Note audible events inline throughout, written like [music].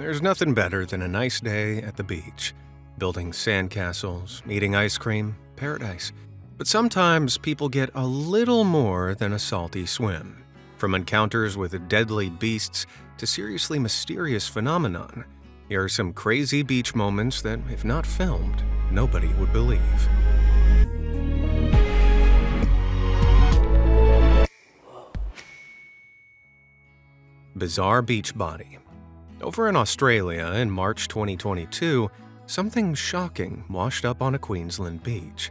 There's nothing better than a nice day at the beach, building sandcastles, eating ice cream, paradise. But sometimes people get a little more than a salty swim. From encounters with deadly beasts to seriously mysterious phenomenon, here are some crazy beach moments that, if not filmed, nobody would believe. Bizarre Beach Body Over in Australia in March 2022, something shocking washed up on a Queensland beach.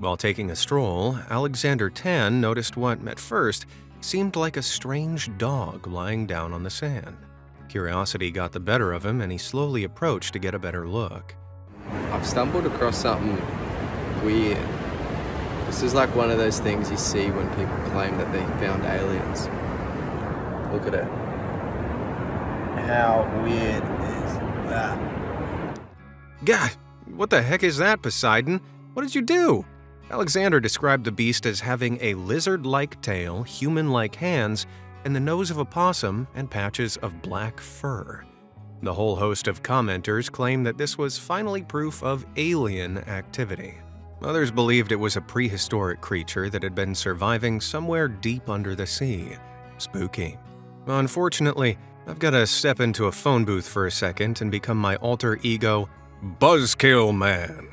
While taking a stroll, Alexander Tan noticed what, at first, seemed like a strange dog lying down on the sand. Curiosity got the better of him and he slowly approached to get a better look. I've stumbled across something weird. This is like one of those things you see when people claim that they found aliens. Look at it. How weird is that? God, what the heck is that, Poseidon? What did you do? Alexander described the beast as having a lizard like tail, human like hands, and the nose of a possum and patches of black fur. The whole host of commenters claimed that this was finally proof of alien activity. Others believed it was a prehistoric creature that had been surviving somewhere deep under the sea. Spooky. Unfortunately, I've got to step into a phone booth for a second and become my alter ego, Buzzkill Man.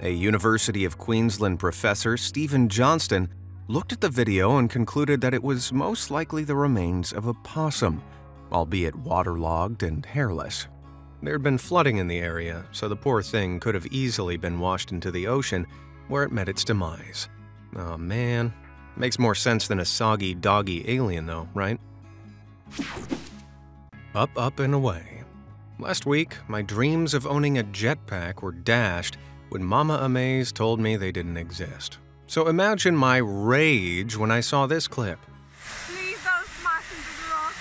A University of Queensland professor, Stephen Johnston, looked at the video and concluded that it was most likely the remains of a possum, albeit waterlogged and hairless. There had been flooding in the area, so the poor thing could have easily been washed into the ocean, where it met its demise. Oh man. Makes more sense than a soggy, doggy alien, though, right? Up, up, and away. Last week, my dreams of owning a jetpack were dashed when Mama Amaze told me they didn't exist. So imagine my rage when I saw this clip. Please don't smash into the rock.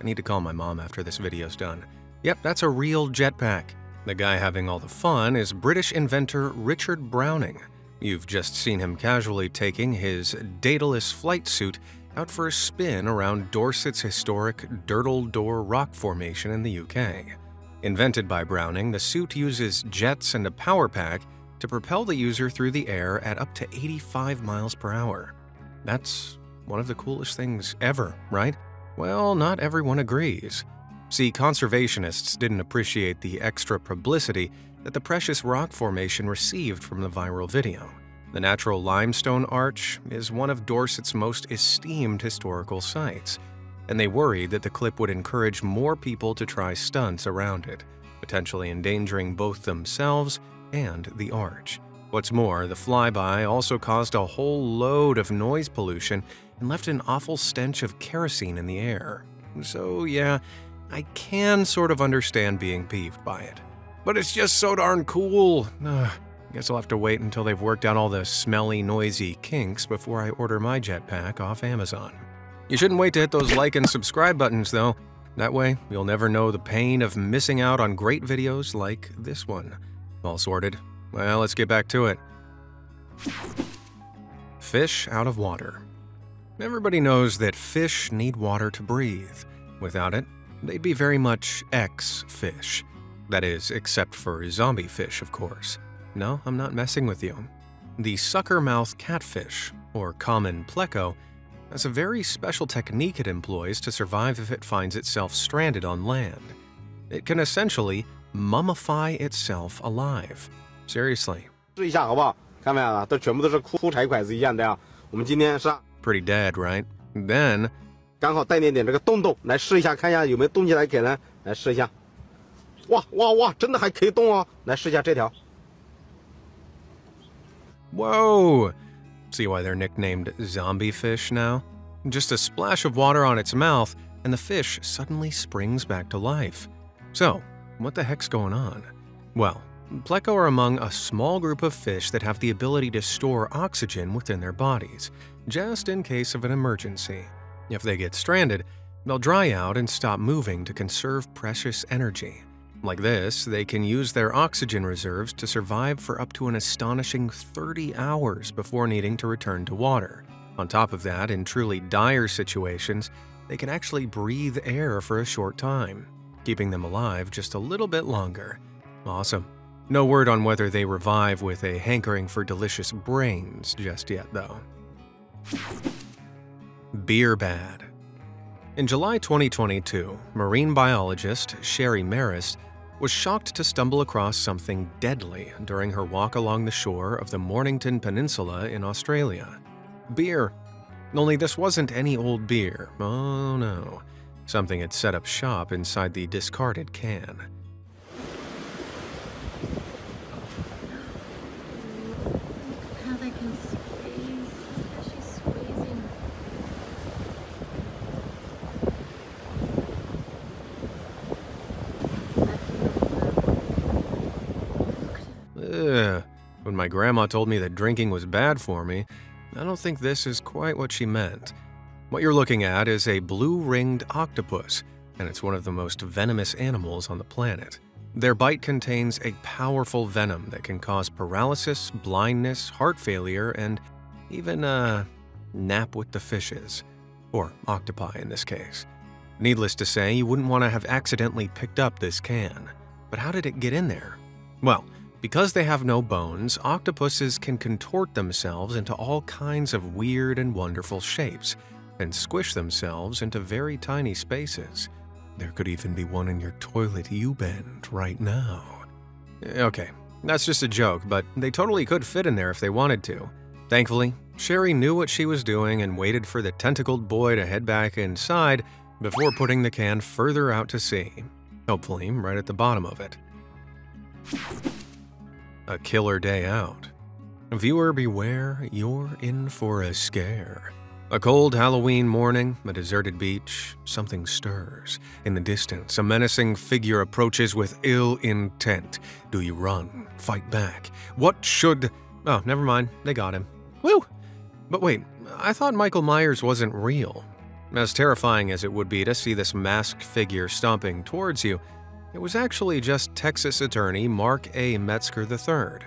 I need to call my mom after this video's done. Yep, that's a real jetpack. The guy having all the fun is British inventor Richard Browning. You've just seen him casually taking his Daedalus flight suit out for a spin around Dorset's historic Durdle Door rock formation in the UK. Invented by Browning, the suit uses jets and a power pack to propel the user through the air at up to 85 miles per hour. That's one of the coolest things ever, right? Well, not everyone agrees. See, conservationists didn't appreciate the extra publicity that the precious rock formation received from the viral video. The natural limestone arch is one of Dorset's most esteemed historical sites, and they worried that the clip would encourage more people to try stunts around it, potentially endangering both themselves and the arch. What's more, the flyby also caused a whole load of noise pollution and left an awful stench of kerosene in the air. So yeah, I can sort of understand being peeved by it. But it's just so darn cool. Ugh. Guess I'll have to wait until they've worked out all the smelly, noisy kinks before I order my jetpack off Amazon. You shouldn't wait to hit those like and subscribe buttons, though. That way, you'll never know the pain of missing out on great videos like this one. All sorted? Well, let's get back to it. Fish out of water. Everybody knows that fish need water to breathe. Without it, they'd be very much ex-fish. That is, except for zombie fish, of course. No, I'm not messing with you. The sucker-mouth catfish, or common pleco, has a very special technique it employs to survive if it finds itself stranded on land. It can essentially mummify itself alive. Seriously. 试一下好不好？看没有啊？都全部都是粗柴筷子一样的啊。我们今天是 Pretty dead, right? Then, 刚好带点点这个洞洞，来试一下，看一下有没有动起来给呢？来试一下。 哇哇哇，真的还可以动哦！来试一下这条。 whoa! See why they're nicknamed zombie fish now? Just a splash of water on its mouth, and the fish suddenly springs back to life. So, what the heck's going on? Well, pleco are among a small group of fish that have the ability to store oxygen within their bodies, just in case of an emergency. If they get stranded, they'll dry out and stop moving to conserve precious energy. Like this, they can use their oxygen reserves to survive for up to an astonishing 30 hours before needing to return to water. On top of that, in truly dire situations, they can actually breathe air for a short time, keeping them alive just a little bit longer. Awesome. No word on whether they revive with a hankering for delicious brains just yet, though. Beer Bad In July 2022, marine biologist Sheree Marris was shocked to stumble across something deadly during her walk along the shore of the Mornington Peninsula in Australia. Beer. Only this wasn't any old beer. Oh no. Something had set up shop inside the discarded can. How they can squeeze. How she's squeezing. Ugh. When my grandma told me that drinking was bad for me, I don't think this is quite what she meant. What you're looking at is a blue-ringed octopus, and it's one of the most venomous animals on the planet. Their bite contains a powerful venom that can cause paralysis, blindness, heart failure, and even, a nap with the fishes. Or octopi in this case. Needless to say, you wouldn't want to have accidentally picked up this can. But how did it get in there? Well, because they have no bones, octopuses can contort themselves into all kinds of weird and wonderful shapes and squish themselves into very tiny spaces. There could even be one in your toilet U-bend right now. Okay, that's just a joke, but they totally could fit in there if they wanted to. Thankfully, Sheree knew what she was doing and waited for the tentacled boy to head back inside before putting the can further out to sea, hopefully right at the bottom of it. A killer day out. Viewer beware, you're in for a scare. A cold Halloween morning, a deserted beach, something stirs. In the distance, a menacing figure approaches with ill intent. Do you run? Fight back? What should. Oh, never mind, they got him. Woo! But wait, I thought Michael Myers wasn't real. As terrifying as it would be to see this masked figure stomping towards you, it was actually just Texas attorney Mark A. Metzger III.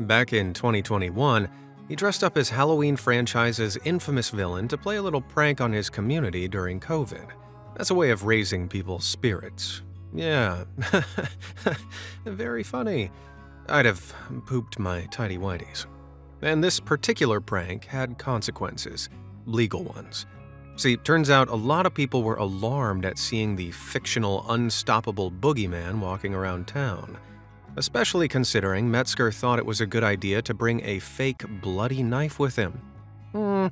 Back in 2021, he dressed up as Halloween franchise's infamous villain to play a little prank on his community during COVID. As a way of raising people's spirits. Yeah, [laughs] very funny. I'd have pooped my tidy whities. And this particular prank had consequences, legal ones. See, turns out a lot of people were alarmed at seeing the fictional, unstoppable boogeyman walking around town, especially considering Metzger thought it was a good idea to bring a fake bloody knife with him. Hmm,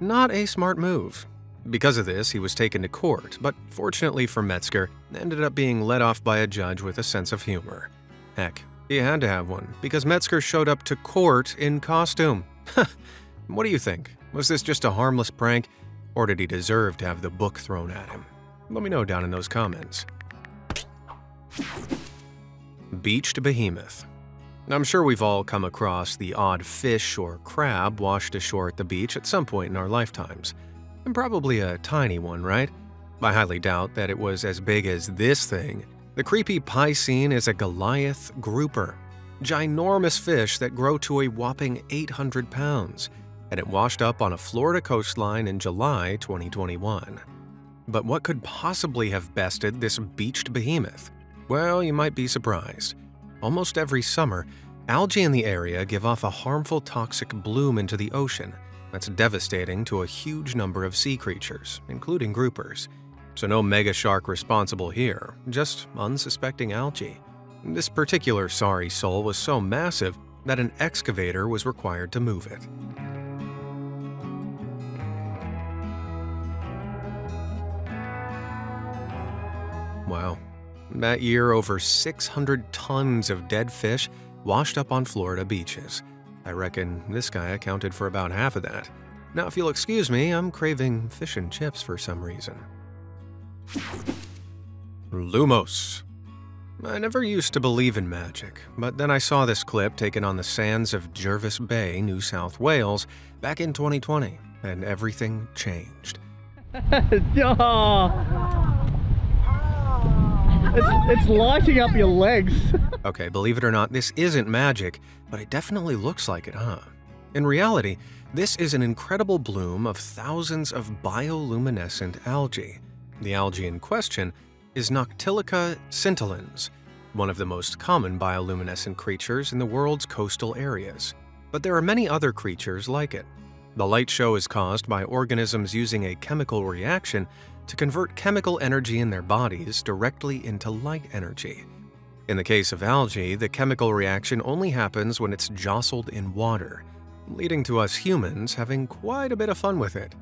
not a smart move. Because of this, he was taken to court, but fortunately for Metzger, ended up being let off by a judge with a sense of humor. Heck, he had to have one, because Metzger showed up to court in costume. [laughs] what do you think? Was this just a harmless prank? Or did he deserve to have the book thrown at him? Let me know down in those comments. Beached Behemoth. I'm sure we've all come across the odd fish or crab washed ashore at the beach at some point in our lifetimes. And probably a tiny one, right? I highly doubt that it was as big as this thing. The creepy Piscine is a Goliath grouper. Ginormous fish that grow to a whopping 800 pounds and it washed up on a Florida coastline in July 2021. But what could possibly have bested this beached behemoth? Well, you might be surprised. Almost every summer, algae in the area give off a harmful toxic bloom into the ocean that's devastating to a huge number of sea creatures, including groupers. So no mega shark responsible here, just unsuspecting algae. This particular sorry soul was so massive that an excavator was required to move it. Wow. That year, over 600 tons of dead fish washed up on Florida beaches. I reckon this guy accounted for about half of that. Now, if you'll excuse me, I'm craving fish and chips for some reason. Lumos. I never used to believe in magic, but then I saw this clip taken on the sands of Jervis Bay, New South Wales, back in 2020, and everything changed. [laughs] [laughs] It's, it's lighting up your legs. [laughs] Okay, believe it or not, this isn't magic, but it definitely looks like it, huh? In reality, This is an incredible bloom of thousands of bioluminescent algae. The algae in question is Noctiluca scintillans, one of the most common bioluminescent creatures in the world's coastal areas. But there are many other creatures like it. The light show is caused by organisms using a chemical reaction to convert chemical energy in their bodies directly into light energy. In the case of algae, the chemical reaction only happens when it's jostled in water, leading to us humans having quite a bit of fun with it.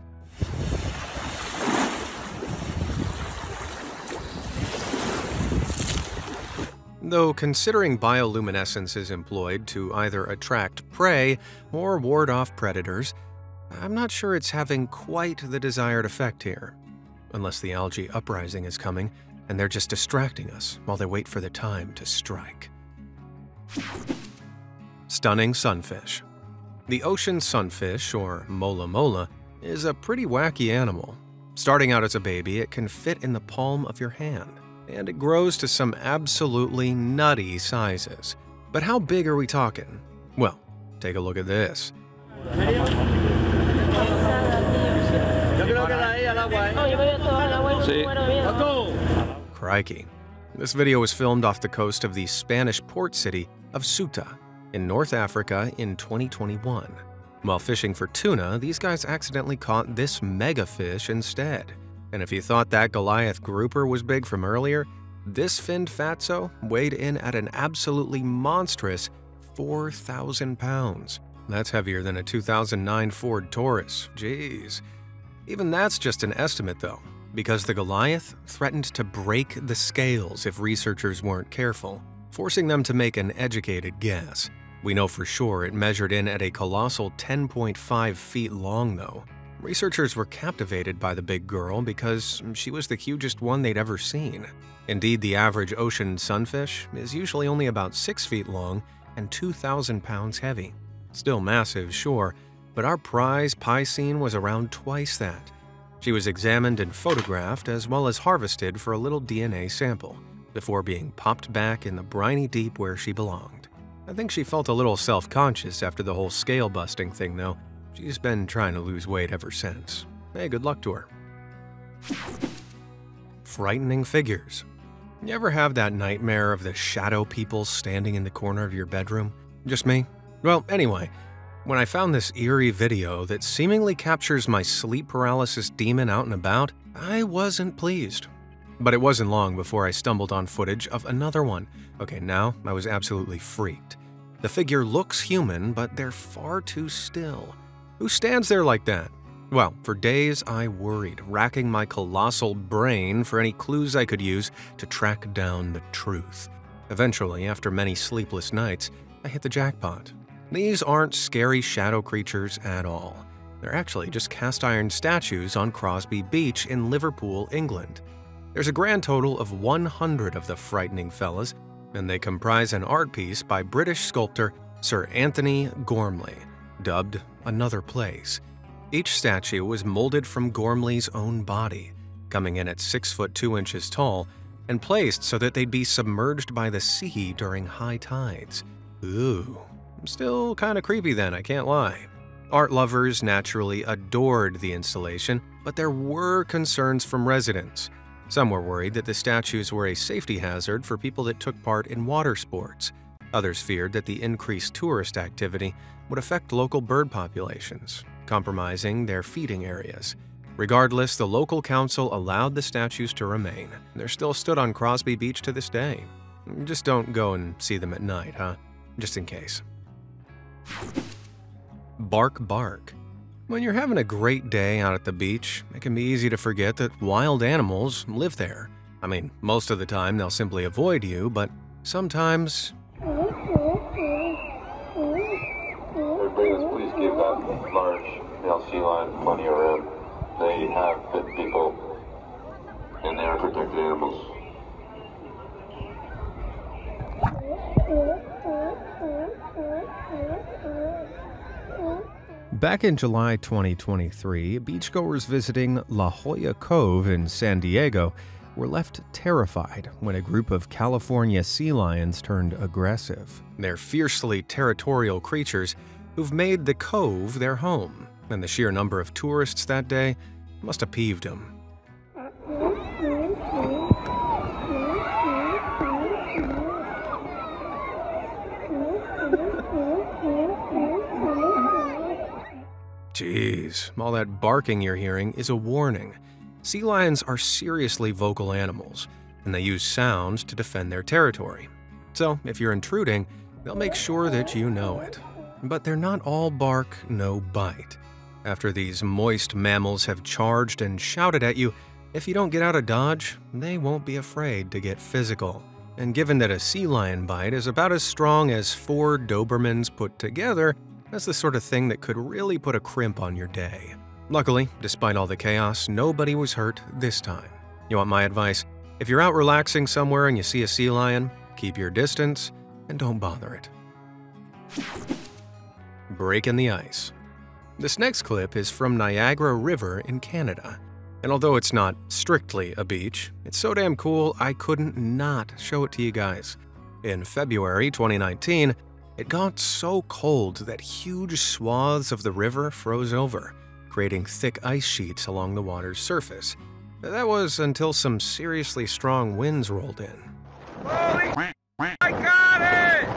Though considering bioluminescence is employed to either attract prey or ward off predators, I'm not sure it's having quite the desired effect here. Unless the algae uprising is coming, and they're just distracting us while they wait for the time to strike. Stunning sunfish. The ocean sunfish, or mola mola, is a pretty wacky animal. Starting out as a baby, it can fit in the palm of your hand, and it grows to some absolutely nutty sizes. But how big are we talking? Well, take a look at this. Crikey. This video was filmed off the coast of the Spanish port city of Ceuta in North Africa in 2021. While fishing for tuna, these guys accidentally caught this mega fish instead. And if you thought that Goliath grouper was big from earlier, this finned fatso weighed in at an absolutely monstrous 4,000 pounds. That's heavier than a 2009 Ford Taurus. Jeez. Even that's just an estimate, though, because the Goliath threatened to break the scales if researchers weren't careful, forcing them to make an educated guess. We know for sure it measured in at a colossal 10.5 feet long, though. Researchers were captivated by the big girl because she was the hugest one they'd ever seen. Indeed, the average ocean sunfish is usually only about 6 feet long and 2,000 pounds heavy. Still massive, sure, but our prize piscine was around twice that. She was examined and photographed as well as harvested for a little DNA sample before being popped back in the briny deep where she belonged. I think she felt a little self-conscious after the whole scale busting thing though. She's been trying to lose weight ever since. Hey, good luck to her. Frightening figures. You ever have that nightmare of the shadow people standing in the corner of your bedroom? Just me? Well, anyway, when I found this eerie video that seemingly captures my sleep paralysis demon out and about, I wasn't pleased. But it wasn't long before I stumbled on footage of another one. Okay, now I was absolutely freaked. The figure looks human, but they're far too still. Who stands there like that? Well, for days I worried, racking my colossal brain for any clues I could use to track down the truth. Eventually, after many sleepless nights, I hit the jackpot. These aren't scary shadow creatures at all. They're actually just cast iron statues on Crosby Beach in Liverpool, England. There's a grand total of 100 of the frightening fellas, and they comprise an art piece by British sculptor Sir Antony Gormley, dubbed Another Place. Each statue was molded from Gormley's own body, coming in at 6 foot 2 inches tall, and placed so that they'd be submerged by the sea during high tides. Ooh, still kinda creepy then, I can't lie. Art lovers naturally adored the installation, but there were concerns from residents. Some were worried that the statues were a safety hazard for people that took part in water sports. Others feared that the increased tourist activity would affect local bird populations, compromising their feeding areas. Regardless, the local council allowed the statues to remain. They're still stood on Crosby Beach to this day. Just don't go and see them at night, huh? Just in case. Bark Bark. When you're having a great day out at the beach, it can be easy to forget that wild animals live there. I mean, most of the time they'll simply avoid you, but sometimes Please, give large male sea lion plenty of room. They have people, and they are protected animals. Back in July 2023, beachgoers visiting La Jolla Cove in San Diego were left terrified when a group of California sea lions turned aggressive. They're fiercely territorial creatures who've made the cove their home, and the sheer number of tourists that day must have peeved him. Jeez, all that barking you're hearing is a warning. Sea lions are seriously vocal animals, and they use sound to defend their territory. So, if you're intruding, they'll make sure that you know it. But they're not all bark, no bite. After these moist mammals have charged and shouted at you, if you don't get out of dodge, they won't be afraid to get physical. And given that a sea lion bite is about as strong as four Dobermans put together, that's the sort of thing that could really put a crimp on your day. Luckily, despite all the chaos, nobody was hurt this time. You want my advice? If you're out relaxing somewhere and you see a sea lion, keep your distance and don't bother it. Breaking the ice. This next clip is from Niagara River in Canada. And although it's not strictly a beach, it's so damn cool I couldn't not show it to you guys. In February 2019, it got so cold that huge swaths of the river froze over, creating thick ice sheets along the water's surface. That was until some seriously strong winds rolled in. Holy I got it!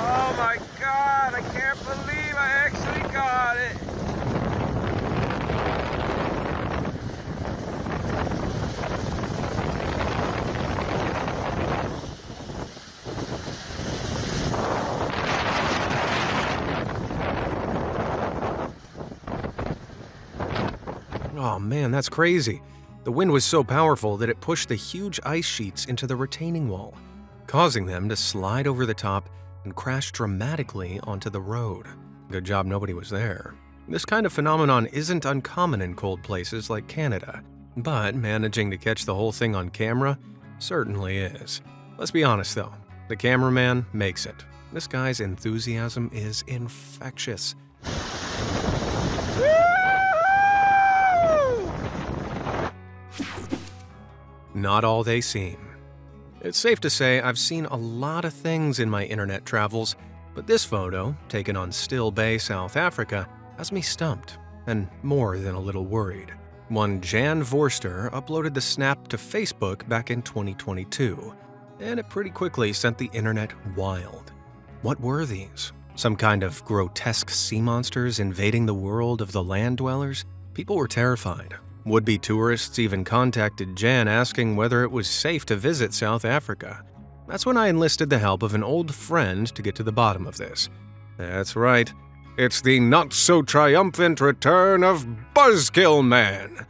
Oh my god, I can't believe I actually got it! Oh man, that's crazy. The wind was so powerful that it pushed the huge ice sheets into the retaining wall, causing them to slide over the top and crash dramatically onto the road. Good job nobody was there. This kind of phenomenon isn't uncommon in cold places like Canada, but managing to catch the whole thing on camera certainly is. Let's be honest though, the cameraman makes it. This guy's enthusiasm is infectious. Not all they seem. It's safe to say I've seen a lot of things in my internet travels, but this photo, taken on Still Bay, South Africa, has me stumped and more than a little worried. One Jan Vorster uploaded the snap to Facebook back in 2022, and it pretty quickly sent the internet wild. What were these? Some kind of grotesque sea monsters invading the world of the land dwellers? People were terrified. Would be tourists even contacted Jan asking whether it was safe to visit South Africa. That's when I enlisted the help of an old friend to get to the bottom of this. That's right, it's the not so triumphant return of Buzzkill Man.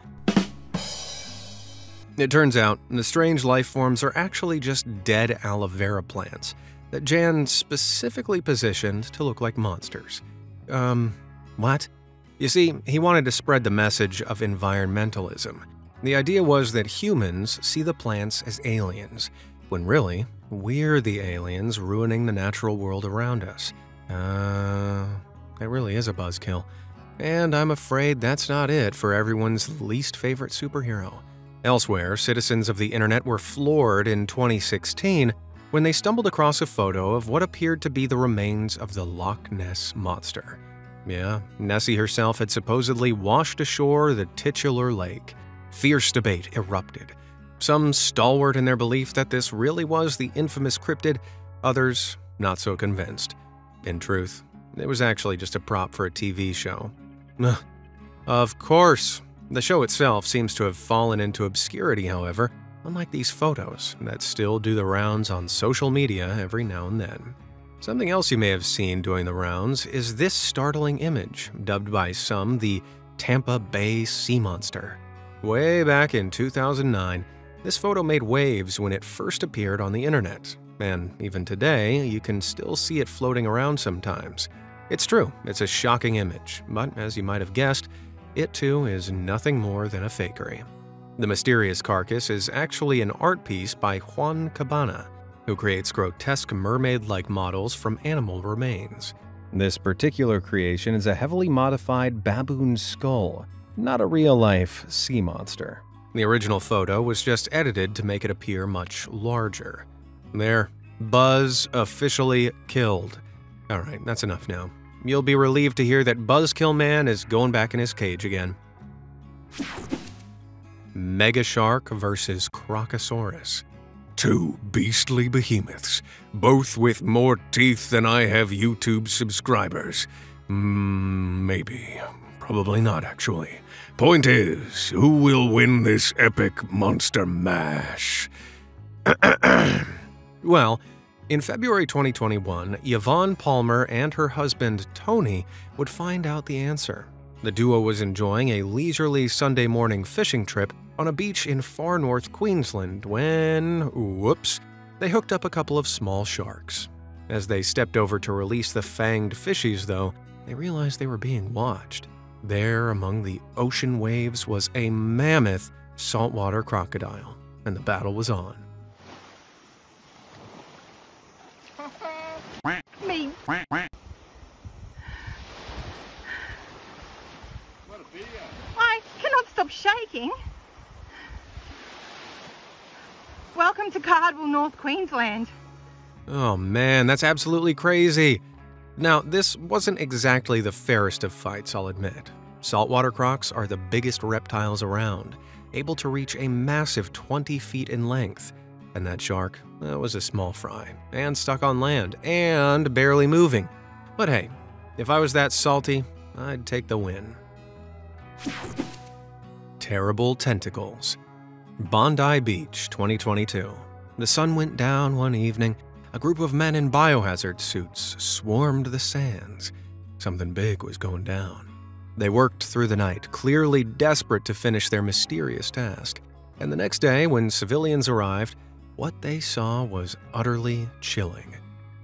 It turns out the strange life forms are actually just dead aloe vera plants that Jan specifically positioned to look like monsters. Um, what? You see, he wanted to spread the message of environmentalism. The idea was that humans see the plants as aliens, when really, we're the aliens ruining the natural world around us. Uh, it really is a buzzkill. And I'm afraid that's not it for everyone's least favorite superhero. Elsewhere, citizens of the internet were floored in 2016 when they stumbled across a photo of what appeared to be the remains of the Loch Ness Monster. Yeah, Nessie herself had supposedly washed ashore the titular lake. Fierce debate erupted. Some stalwart in their belief that this really was the infamous cryptid, others not so convinced. In truth, it was actually just a prop for a TV show. of course, the show itself seems to have fallen into obscurity, however, unlike these photos that still do the rounds on social media every now and then. Something else you may have seen during the rounds is this startling image, dubbed by some the Tampa Bay Sea Monster. Way back in 2009, this photo made waves when it first appeared on the internet, and even today, you can still see it floating around sometimes. It's true, it's a shocking image, but as you might have guessed, it too is nothing more than a fakery. The mysterious carcass is actually an art piece by Juan Cabana, who creates grotesque mermaid like models from animal remains. This particular creation is a heavily modified baboon skull, not a real life sea monster. The original photo was just edited to make it appear much larger. There, Buzz officially killed. Alright, that's enough now. You'll be relieved to hear that Buzzkill Man is going back in his cage again. Mega Shark versus Crocosaurus. Two beastly behemoths, both with more teeth than I have YouTube subscribers. Mm, maybe. Probably not, actually. Point is, who will win this epic monster mash? [clears throat] well, in February 2021, Yvonne Palmer and her husband Tony would find out the answer. The duo was enjoying a leisurely Sunday morning fishing trip on a beach in far north Queensland when, whoops, they hooked up a couple of small sharks. As they stepped over to release the fanged fishies, though, they realized they were being watched. There, among the ocean waves, was a mammoth saltwater crocodile, and the battle was on. [laughs] Me. I cannot stop shaking. Welcome to Cardwell, North Queensland. Oh man, that's absolutely crazy. Now, this wasn't exactly the fairest of fights, I'll admit. Saltwater crocs are the biggest reptiles around, able to reach a massive 20 feet in length. And that shark that was a small fry, and stuck on land, and barely moving. But hey, if I was that salty, I'd take the win. Terrible Tentacles Bondi Beach, 2022. The sun went down one evening. A group of men in biohazard suits swarmed the sands. Something big was going down. They worked through the night, clearly desperate to finish their mysterious task. And the next day, when civilians arrived, what they saw was utterly chilling.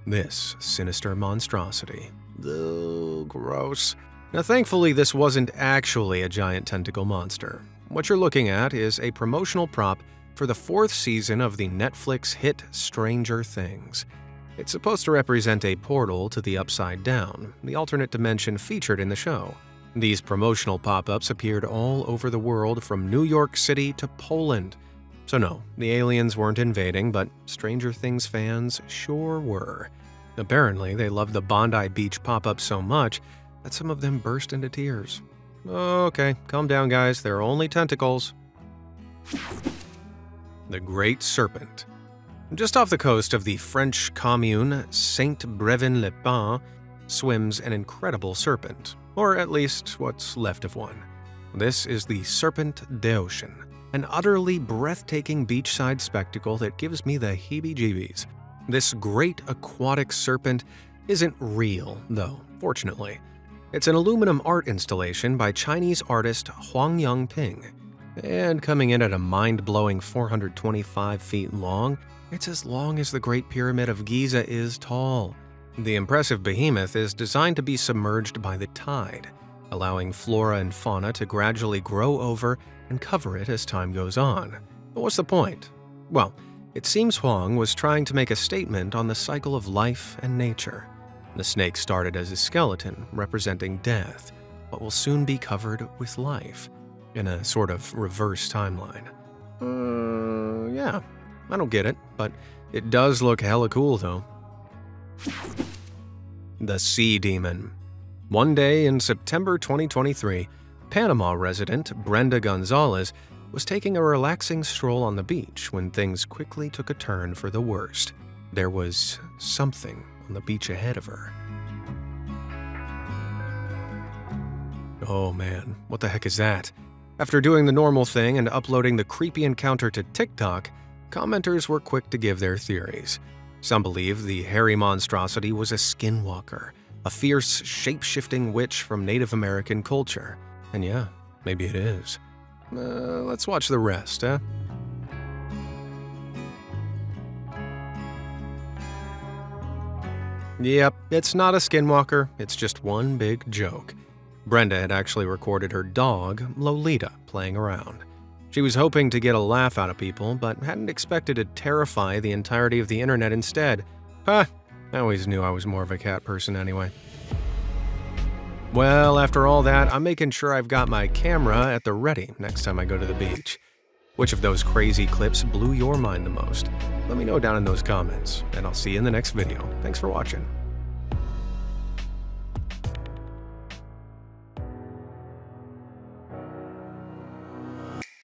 This sinister monstrosity. Ugh, gross. Now, thankfully, this wasn't actually a giant tentacle monster. What you're looking at is a promotional prop for the fourth season of the Netflix hit Stranger Things. It's supposed to represent a portal to the Upside Down, the alternate dimension featured in the show. These promotional pop ups appeared all over the world from New York City to Poland. So, no, the aliens weren't invading, but Stranger Things fans sure were. Apparently, they loved the Bondi Beach pop up so much that some of them burst into tears. Okay, calm down, guys, they're only tentacles. The Great Serpent. Just off the coast of the French commune Saint-Brevin-les-Pins swims an incredible serpent, or at least what's left of one. This is the Serpent d'Ocean, an utterly breathtaking beachside spectacle that gives me the heebie-jeebies. This great aquatic serpent isn't real, though, fortunately. It's an aluminum art installation by Chinese artist Huang Yong Ping, and coming in at a mind-blowing 425 feet long, it's as long as the Great Pyramid of Giza is tall. The impressive behemoth is designed to be submerged by the tide, allowing flora and fauna to gradually grow over and cover it as time goes on. But what's the point? Well, it seems Huang was trying to make a statement on the cycle of life and nature. The snake started as a skeleton representing death, but will soon be covered with life, in a sort of reverse timeline. Uh, yeah, I don't get it, but it does look hella cool though. The Sea Demon. One day in September 2023, Panama resident Brenda Gonzalez was taking a relaxing stroll on the beach when things quickly took a turn for the worst. There was something on the beach ahead of her. Oh man, what the heck is that? After doing the normal thing and uploading the creepy encounter to TikTok, commenters were quick to give their theories. Some believe the hairy monstrosity was a skinwalker, a fierce, shape-shifting witch from Native American culture. And yeah, maybe it is. Uh, let's watch the rest, eh? Yep, it's not a skinwalker, it's just one big joke. Brenda had actually recorded her dog, Lolita, playing around. She was hoping to get a laugh out of people, but hadn't expected to terrify the entirety of the internet instead. Huh, I always knew I was more of a cat person anyway. Well, after all that, I'm making sure I've got my camera at the ready next time I go to the beach. Which of those crazy clips blew your mind the most? Let me know down in those comments, and I'll see you in the next video. Thanks for watching.